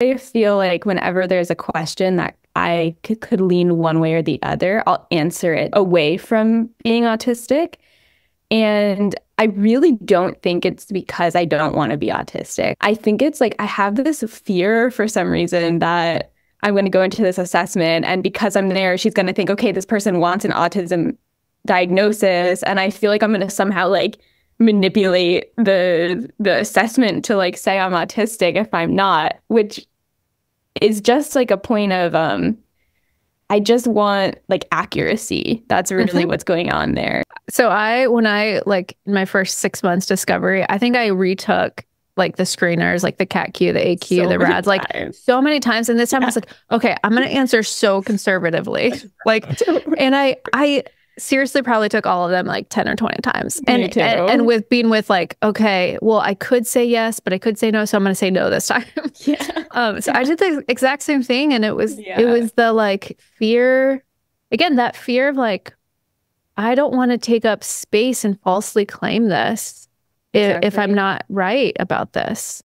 I feel like whenever there's a question that I could, could lean one way or the other, I'll answer it away from being autistic. And I really don't think it's because I don't want to be autistic. I think it's like I have this fear for some reason that I'm going to go into this assessment. And because I'm there, she's going to think, okay, this person wants an autism diagnosis. And I feel like I'm going to somehow like manipulate the the assessment to like say I'm autistic if I'm not, which is just like a point of um I just want like accuracy. That's really mm-hmm. what's going on there. So I when I like my first 6 months discovery, I think I retook like the screeners, like the CAT-Q, the AQ, so the RAADS, like so many times. And this time I was like, okay, I'm gonna answer so conservatively. Like and I I seriously probably took all of them like 10 or 20 times. And, and, and with being with like, okay, well, I could say yes, but I could say no, so I'm going to say no this time. Yeah. um so I did the exact same thing and it was yeah. it was the like fear again that fear of like I don't want to take up space and falsely claim this exactly. if, if I'm not right about this.